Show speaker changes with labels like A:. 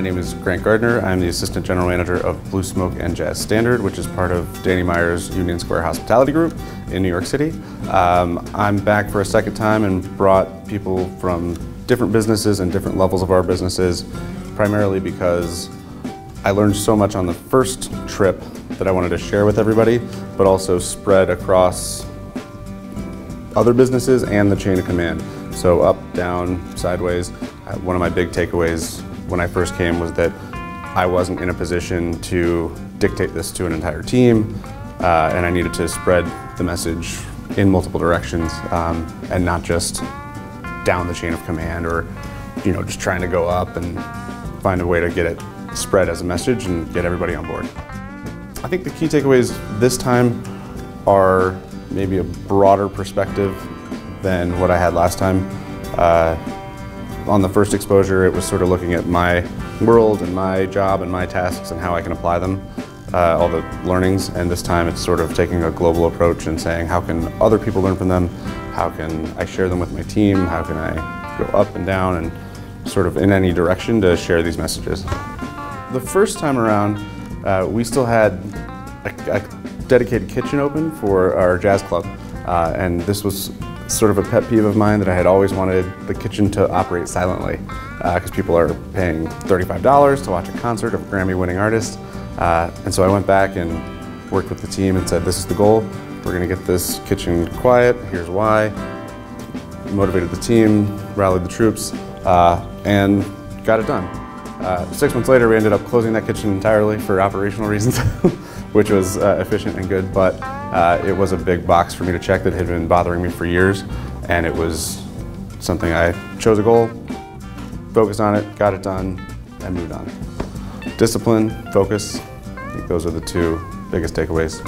A: My name is Grant Gardner. I'm the Assistant General Manager of Blue Smoke and Jazz Standard, which is part of Danny Meyer's Union Square Hospitality Group in New York City. Um, I'm back for a second time and brought people from different businesses and different levels of our businesses, primarily because I learned so much on the first trip that I wanted to share with everybody, but also spread across other businesses and the chain of command. So up, down, sideways. Uh, one of my big takeaways when I first came was that I wasn't in a position to dictate this to an entire team, uh, and I needed to spread the message in multiple directions um, and not just down the chain of command or you know just trying to go up and find a way to get it spread as a message and get everybody on board. I think the key takeaways this time are maybe a broader perspective than what I had last time. Uh, on the first exposure, it was sort of looking at my world and my job and my tasks and how I can apply them, uh, all the learnings. And this time it's sort of taking a global approach and saying, how can other people learn from them? How can I share them with my team? How can I go up and down and sort of in any direction to share these messages? The first time around, uh, we still had a, a, dedicated kitchen open for our jazz club. Uh, and this was sort of a pet peeve of mine that I had always wanted the kitchen to operate silently because uh, people are paying $35 to watch a concert of a Grammy-winning artist. Uh, and so I went back and worked with the team and said, this is the goal. We're going to get this kitchen quiet. Here's why. Motivated the team, rallied the troops, uh, and got it done. Uh, six months later, we ended up closing that kitchen entirely for operational reasons, which was uh, efficient and good, but uh, it was a big box for me to check that had been bothering me for years, and it was something I chose a goal, focused on it, got it done, and moved on. Discipline, focus, I think those are the two biggest takeaways.